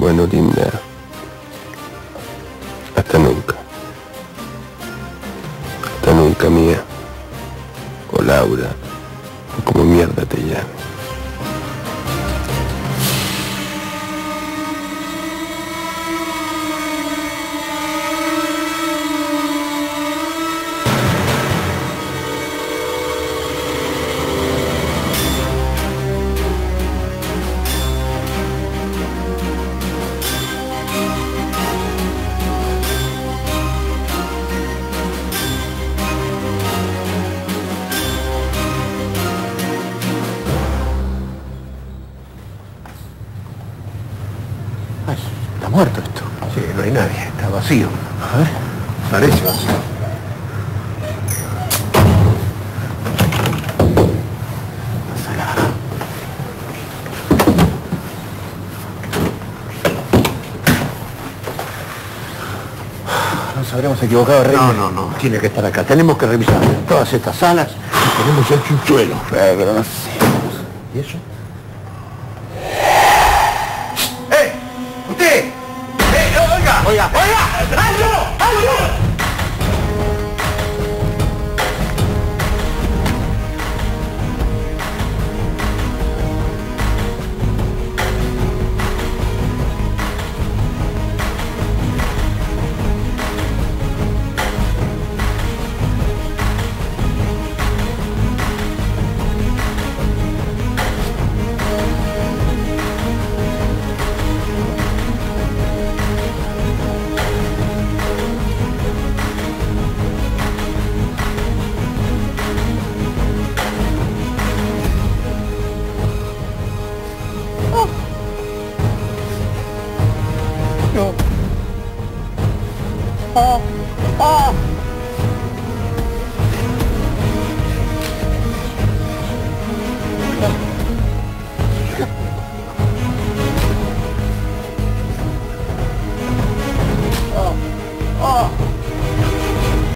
Bueno, linda. Hasta nunca. Hasta nunca, mía. O Laura. O como mierda te llame. Ay, está muerto esto. Sí, no hay nadie, está vacío. A ver. Parece vacío. Nos habremos equivocado, Rey. No, no, no, tiene que estar acá. Tenemos que revisar todas estas salas. Tenemos el. Pero, pero no sé. ¿Y eso? ¡Eh! ¡Usted! ¡Eh, oiga! ¡Oiga! ¡Oiga! ¡Algo! go. Oh! Oh!